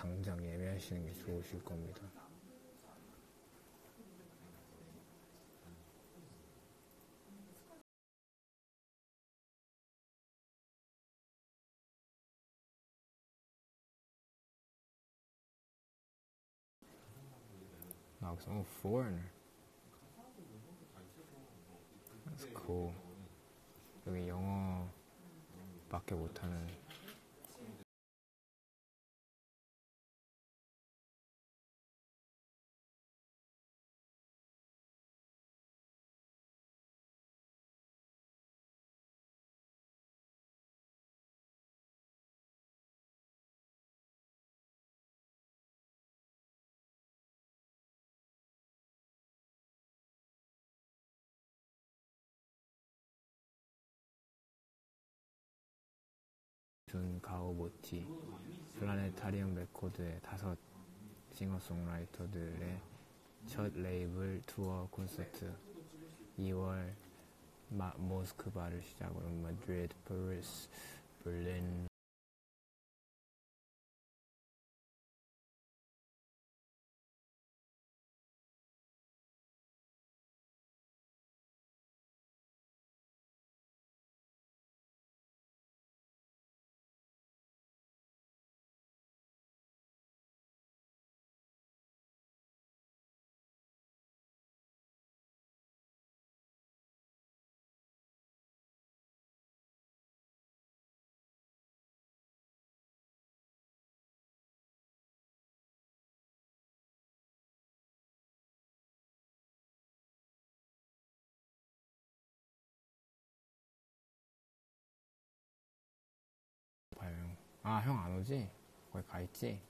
당장 예매하시는 게 좋으실 겁니다. Alex, oh, foreigner. That's cool. 여기 영어밖에 못하는 준 가오보티 플라네타리움 레코드의 다섯 싱어송라이터들의 첫 레이블 투어 콘서트 2월 마, 모스크바를 시작으로 마드리드, 파리스, 봐요. 아, 형 안 오지? 거기 가 있지?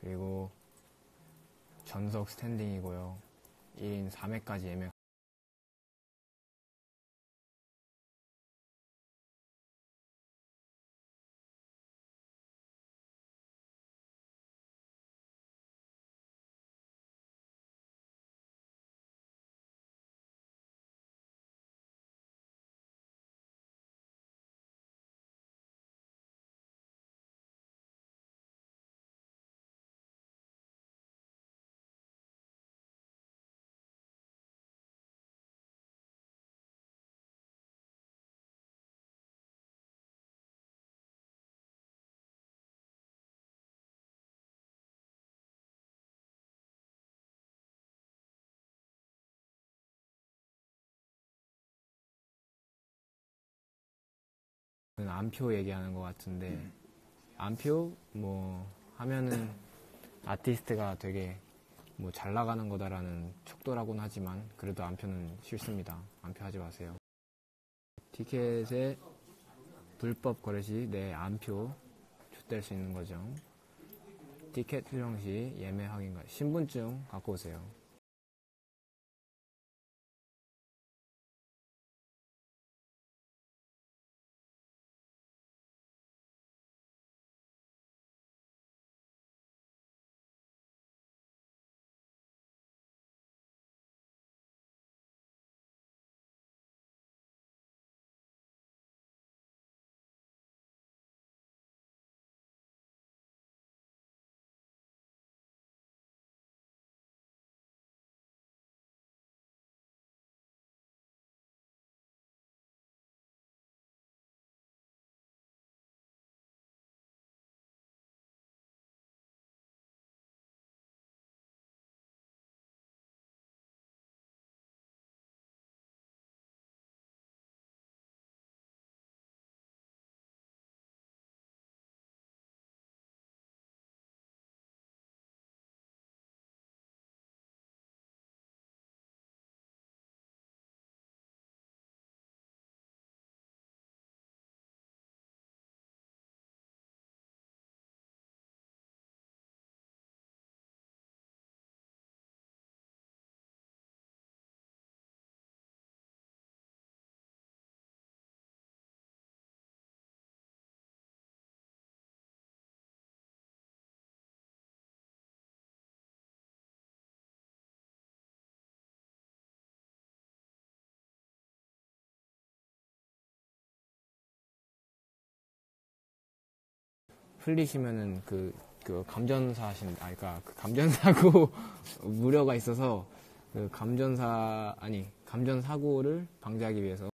그리고 전석 스탠딩이고요. 1인 3회까지 예매 안표 얘기하는 것 같은데 안표 뭐 하면은 아티스트가 되게 뭐 잘 나가는 거다라는 척도라고는 하지만 그래도 안표는 싫습니다. 안표 하지 마세요. 티켓에 불법 거래 시 내 안표 줬댈 수 있는 거죠. 티켓 수령 시 예매 확인과 신분증 갖고 오세요. 풀리시면은 그, 그 감전사 하신, 아, 그니까 그 감전사고 무료가 있어서 그 감전사, 아니, 감전사고를 방지하기 위해서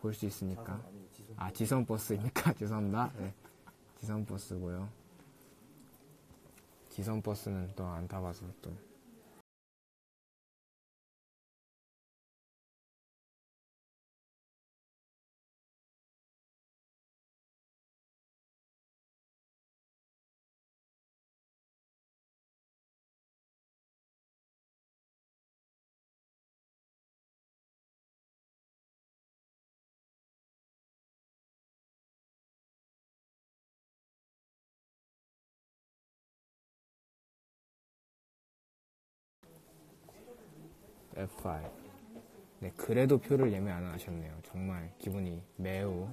볼 수 있으니까. 아, 지선 버스입니까? 죄송합니다. 네. 지선 버스고요. 지선 버스는 또 안 타봐서 또. F5. 네, 그래도 표를 예매 안 하셨네요. 정말 기분이 매우,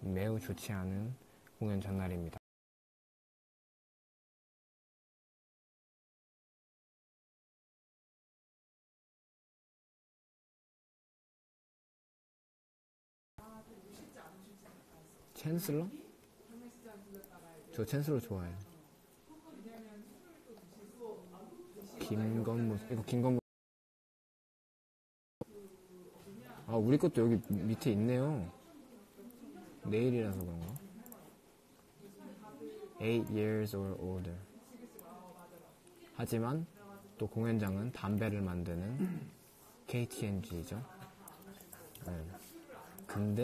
매우 좋지 않은 공연 전날입니다. 챈슬러? 저 챈슬러 좋아해요. 김건모, 이거 김건모. 아, 우리 것도 여기 밑에 있네요. 내일이라서 그런가? 8 years or older. 하지만 또 공연장은 담배를 만드는 KTNG죠. 네. 근데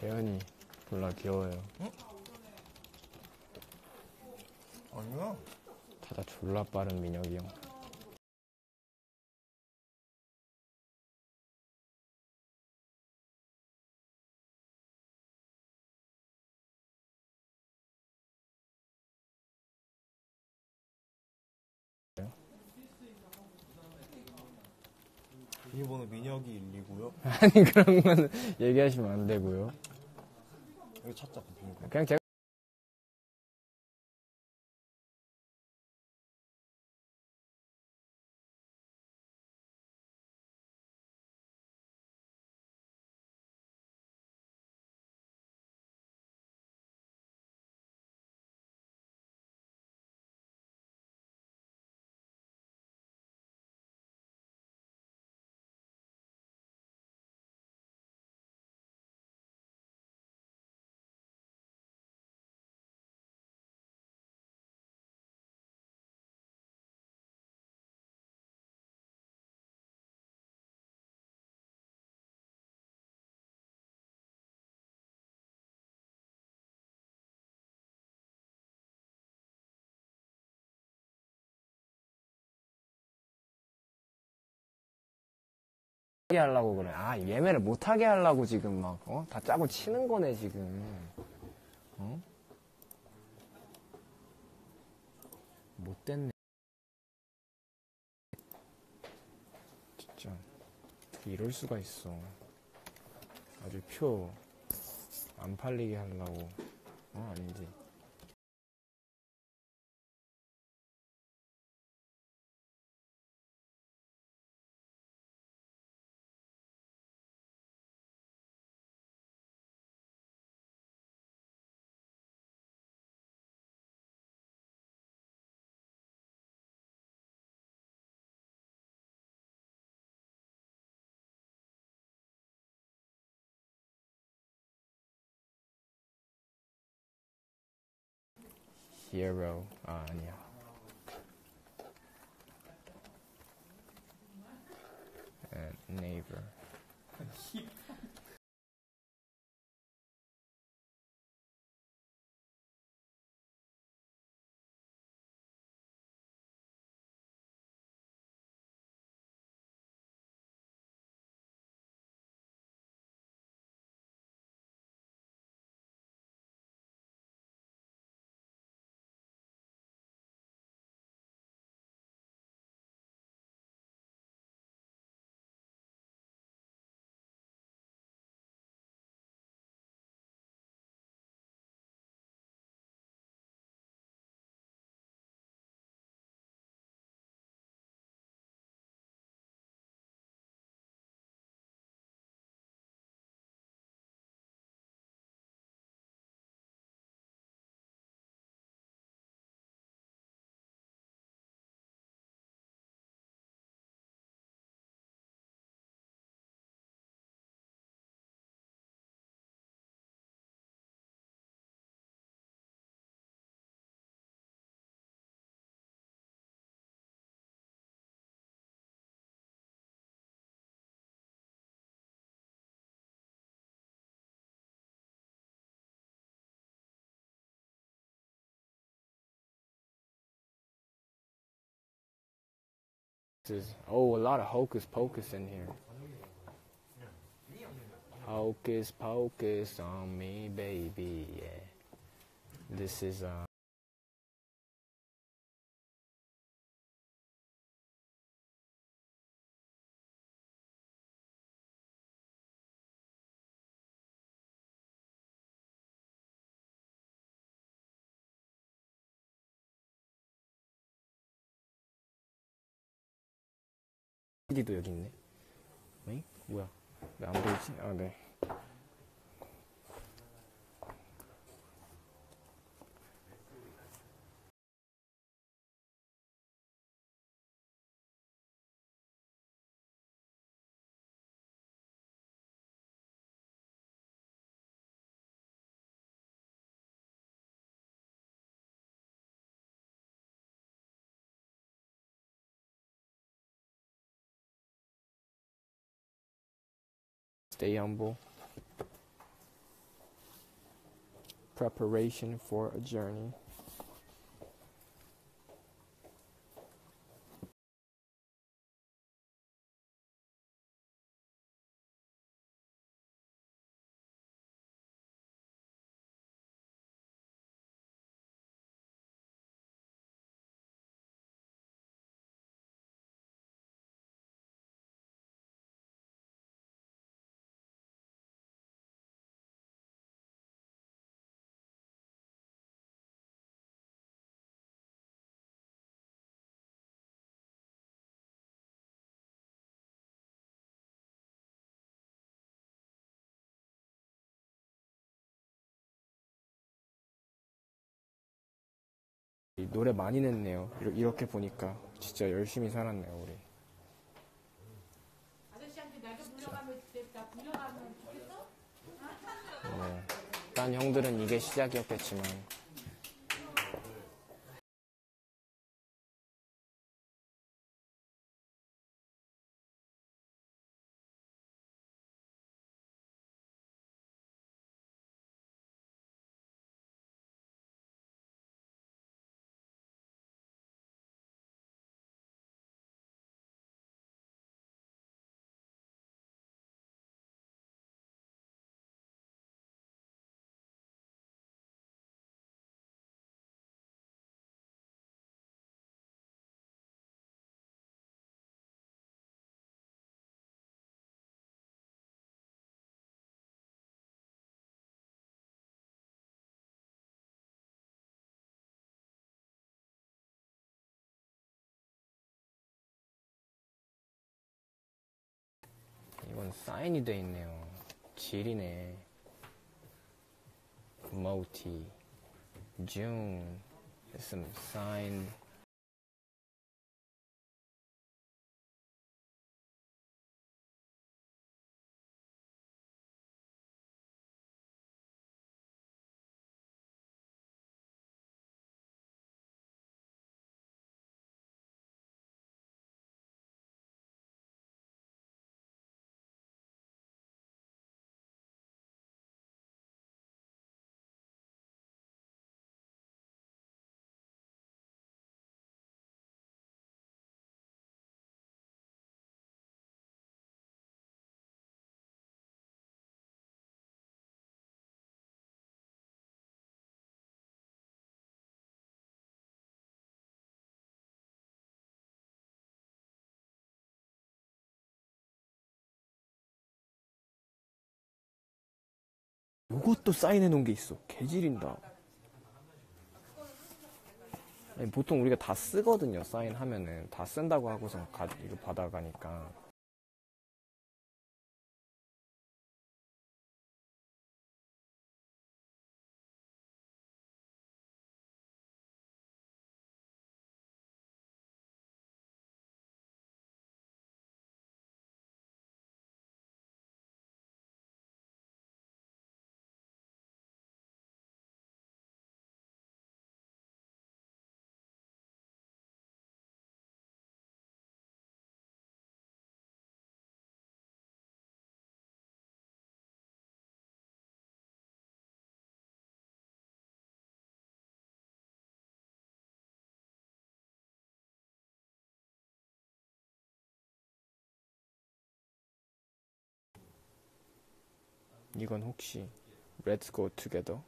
재현이 졸라 귀여워요. 아니야. 타다 졸라 빠른 민혁이 형. 비밀번호 민혁이 129요. 아니 그런 건 얘기하시면 안 되고요. 이거 찾자, 그 비밀번호. 그냥 제가 하게 하려고 그래. 아, 예매를 못하게 하려고 지금 막, 어? 다 짜고 치는 거네, 지금. 어? 못됐네. 진짜. 이럴 수가 있어. 아주 표, 안 팔리게 하려고. 어, 아니지. Hero. 아, 아니야. And neighbor. Is, oh, a lot of hocus pocus in here. Hocus pocus on me, baby. Yeah. This is, uh, PD도 여기 있네. 응? 뭐야? 왜 안 보이지? 아, 네. Stay humble. Preparation for a journey. 노래 많이 냈네요. 이렇게 보니까 진짜 열심히 살았네요, 우리. 네. 딴 형들은 이게 시작이었겠지만 이건 사인이 돼 있네요. 질이네. 모티. 중. 했음 사인. 요것도 사인해 놓은 게 있어. 개질인다. 보통 우리가 다 쓰거든요. 사인하면은 다 쓴다고 하고서 가, 이거 받아가니까. 이건 혹시 Let's Go Together?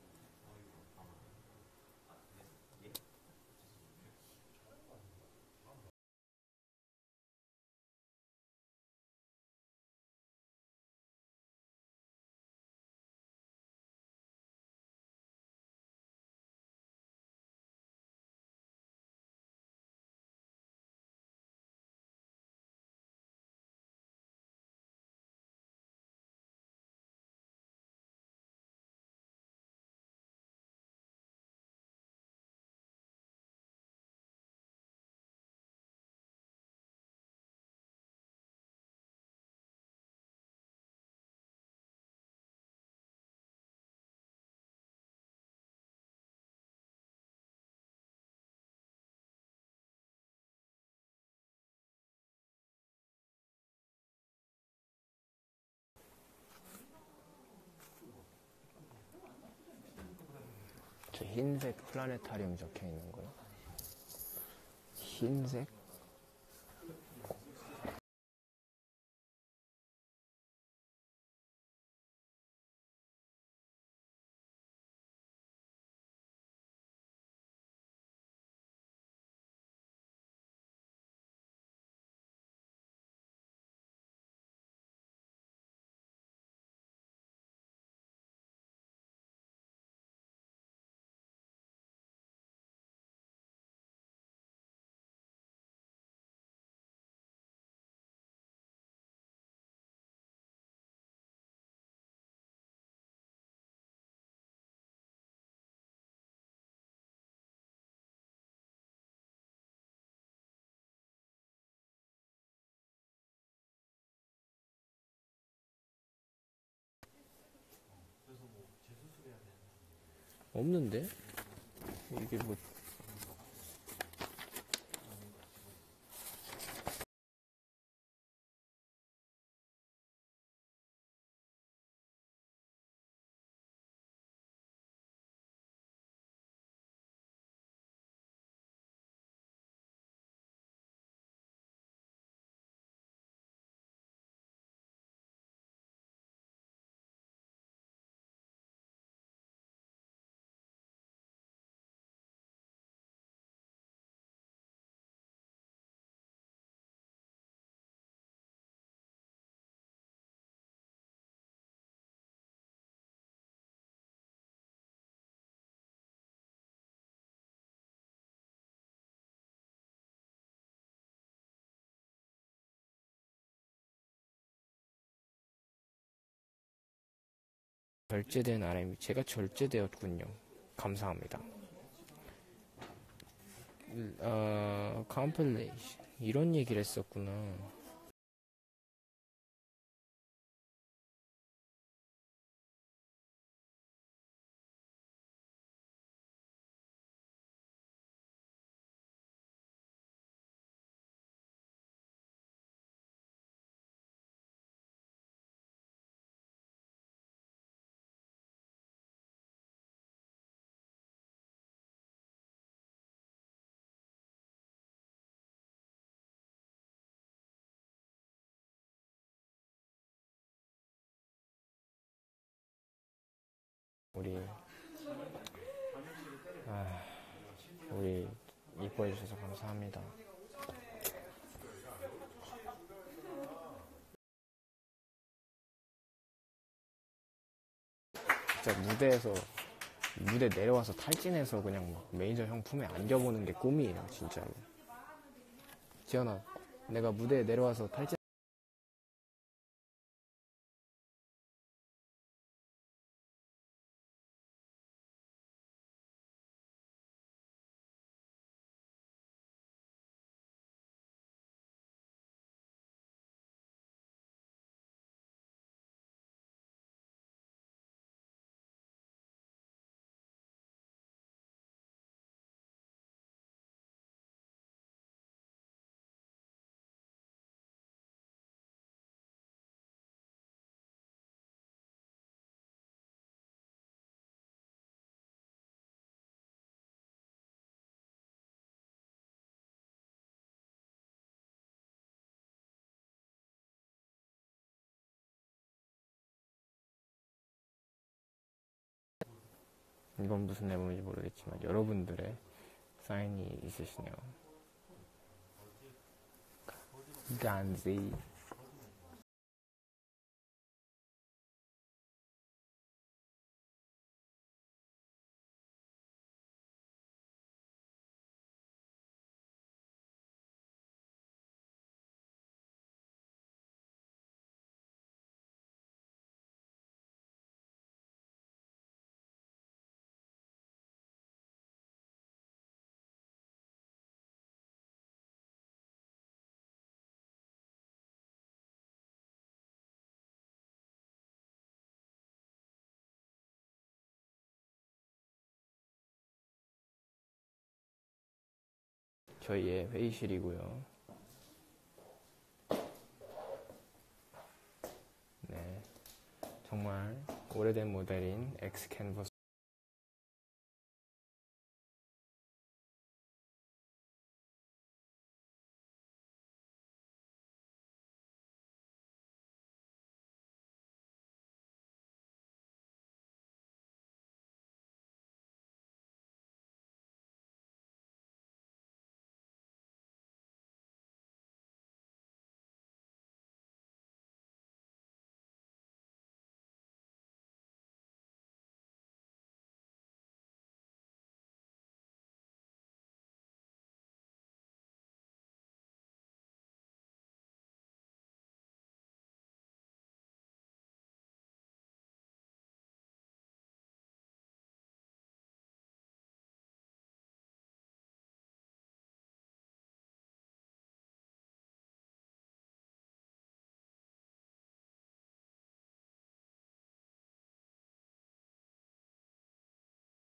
흰색 플라네타리움 적혀 있는 거요. 흰색? 없는데? 이게 뭐 절제된 RM, 제가 절제되었군요. 감사합니다. 어, 컴플레이션 이런 얘기를 했었구나. 우리 아, 우리 이뻐해 주셔서 감사합니다. 진짜 무대에서 무대 내려와서 탈진해서 그냥 막 매니저 형 품에 안겨보는 게 꿈이에요, 진짜로. 지연아, 내가 무대에 내려와서 탈진 이건 무슨 앨범인지 모르겠지만 여러분들의 사인이 있으시네요. 간지 저희의 회의실이고요. 네, 정말 오래된 모델인 엑스 캔버스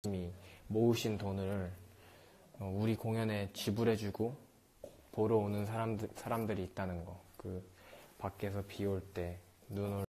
이 모으신 돈을 어, 우리 공연에 지불해주고 보러 오는 사람들 사람들이 있다는 거. 그 밖에서 비 올 때, 눈 올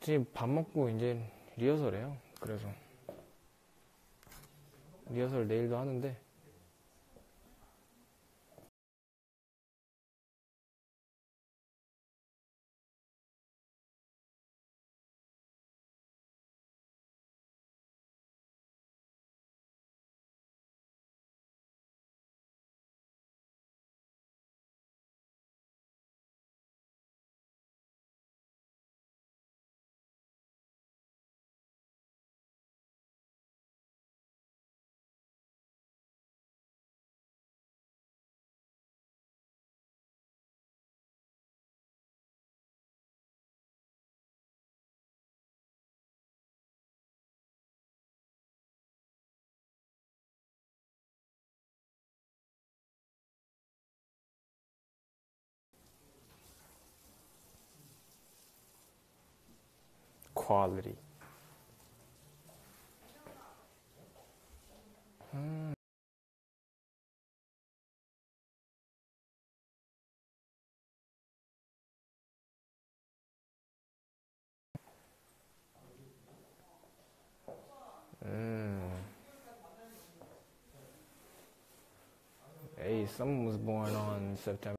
지금 밥 먹고 이제 리허설해요. 그래서 리허설 내일도 하는데 quality. 음. 음. Hey, someone was born on September.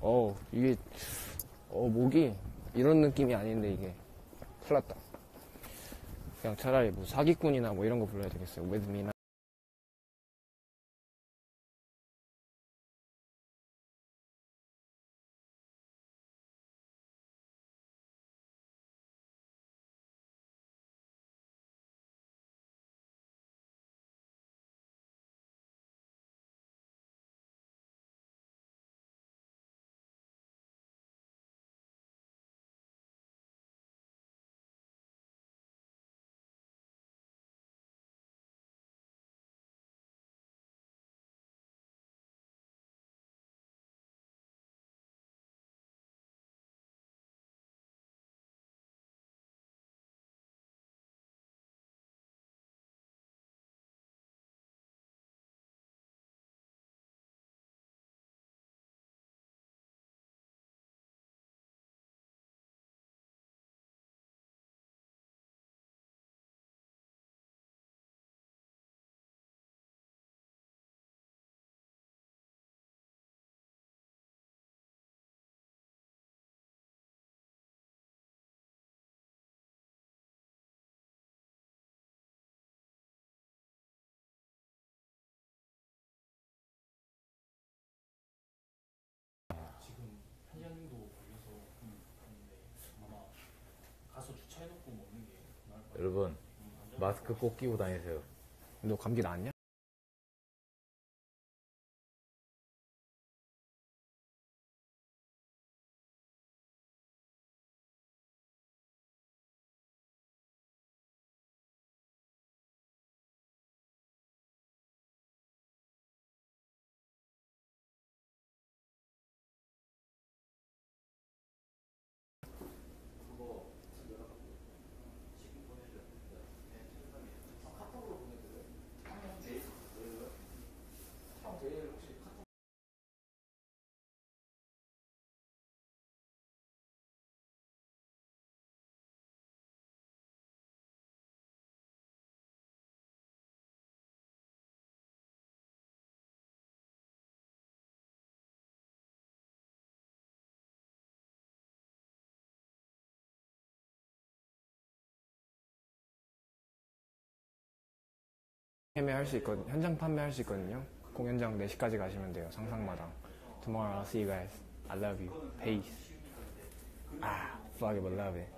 어 이게 어 목이 이런 느낌이 아닌데 이게 큰일 났다. 그냥 차라리 뭐 사기꾼이나 뭐 이런 거 불러야 되겠어요. now. 여러분 마스크 꼭 끼고 다니세요. 너 감기 나았냐? 판매할 수 있거든 현장 판매할 수 있거든요 공연장 4시까지 가시면 돼요 상상마당 Tomorrow I'll see you guys I love you Peace Ah fuck it but love it